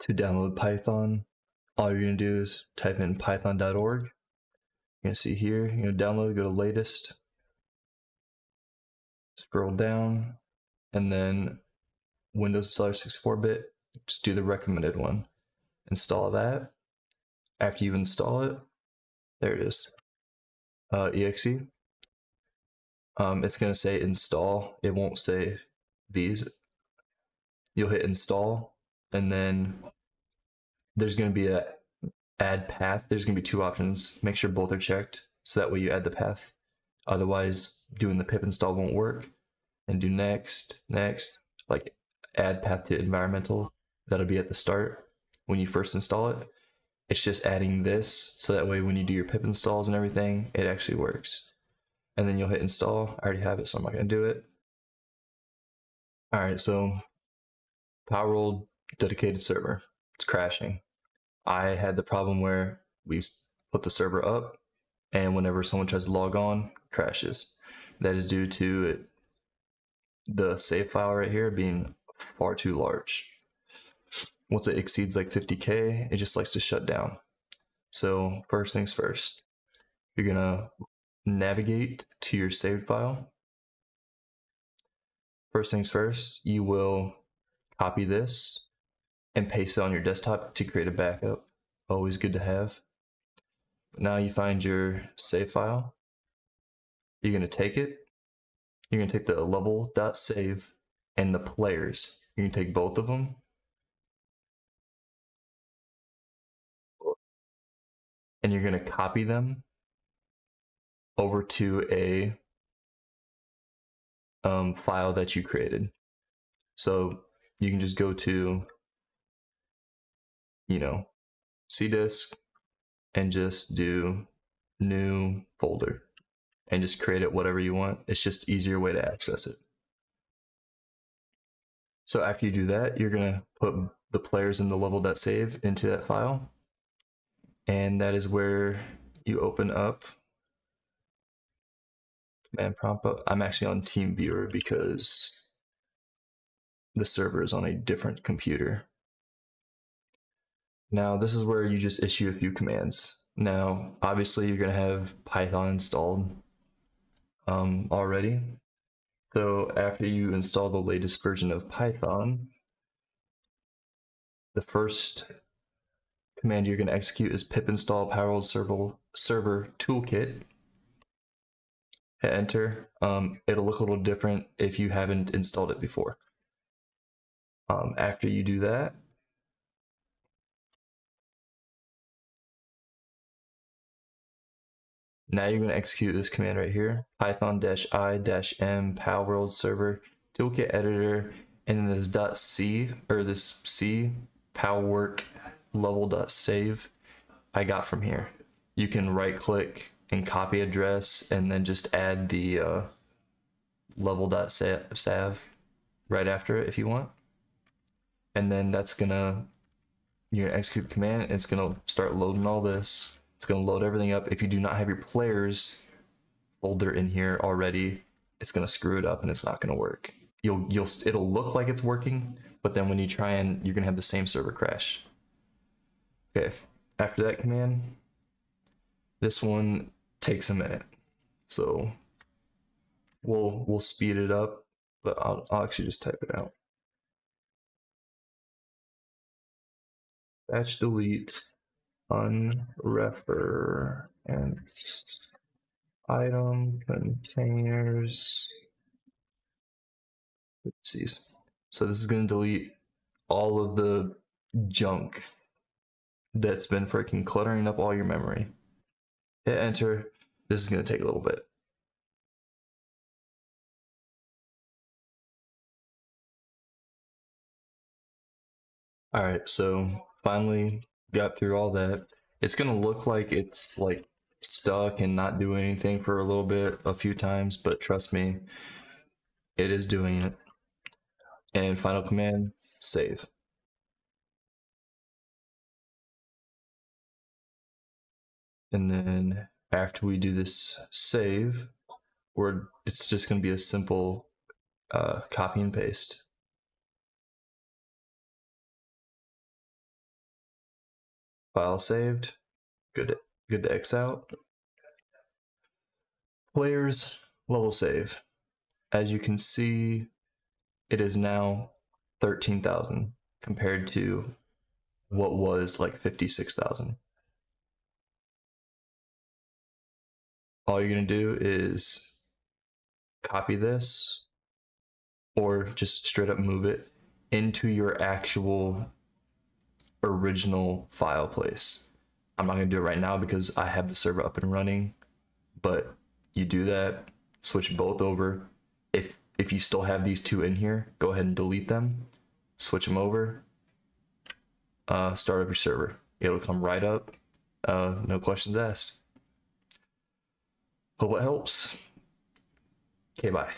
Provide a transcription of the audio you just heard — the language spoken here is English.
to download Python, all you're going to do is type in python.org. You're going to see here, going to download, go to latest, scroll down, and then Windows Installer 64-bit, just do the recommended one. Install that. After you install it, there it is, uh, exe. Um, it's going to say install. It won't say these. You'll hit install, and then there's going to be a add path. There's going to be two options. Make sure both are checked, so that way you add the path. Otherwise, doing the pip install won't work. And do next, next, like add path to environmental. That'll be at the start when you first install it. It's just adding this, so that way when you do your pip installs and everything, it actually works. And then you'll hit install. I already have it, so I'm not going to do it. All right, so Palworld dedicated server. It's crashing. I had the problem where we put the server up, and whenever someone tries to log on, crashes. That is due to it, the save file right here being far too large. Once it exceeds like 50k, it just likes to shut down. So first things first, you're gonna navigate to your save file. First things first, you will copy this and paste it on your desktop to create a backup. Always good to have. But now you find your save file. You're going to take it. You're going to take the level.save and the players. Going to take both of them. And you're going to copy them over to a um, file that you created. So you can just go to, you know, cdisk and just do new folder and just create it whatever you want. It's just easier way to access it. So after you do that, you're gonna put the players in the level.save into that file. And that is where you open up command prompt. up. I'm actually on TeamViewer because the server is on a different computer. Now, this is where you just issue a few commands. Now, obviously, you're going to have Python installed um, already. So after you install the latest version of Python, the first command you're going to execute is pip install Palworld server, server toolkit. Hit enter. Um, it'll look a little different if you haven't installed it before. Um, after you do that, now you're going to execute this command right here, python-i-m Palworld server toolkit editor, and then this dot .c or this c Palworld level.save I got from here. You can right click and copy address and then just add the uh, level.sav right after it if you want and then that's gonna you're gonna execute the command and it's gonna start loading all this it's gonna load everything up. If you do not have your players folder in here already it's gonna screw it up and it's not gonna work. You'll you'll it'll look like it's working but then when you try and you're gonna have the same server crash. Okay after that command this one takes a minute. So we'll we'll speed it up but I'll, I'll actually just type it out. Batch delete unrefer and item containers. Let's so this is going to delete all of the junk that's been freaking cluttering up all your memory. Hit enter. This is going to take a little bit. All right so finally got through all that. It's gonna look like it's like stuck and not doing anything for a little bit, a few times, but trust me, it is doing it. And final command, save. And then after we do this save, we're, it's just going to be a simple uh, copy and paste. File saved. Good to, good to X out. Players level save. As you can see, it is now 13,000 compared to what was like 56,000. All you're going to do is copy this or just straight up move it into your actual original file place. I'm not going to do it right now because I have the server up and running, but you do that, switch both over. If if you still have these two in here, go ahead and delete them, switch them over, uh, start up your server. It'll come right up, uh, no questions asked. Hope it helps. Okay, bye.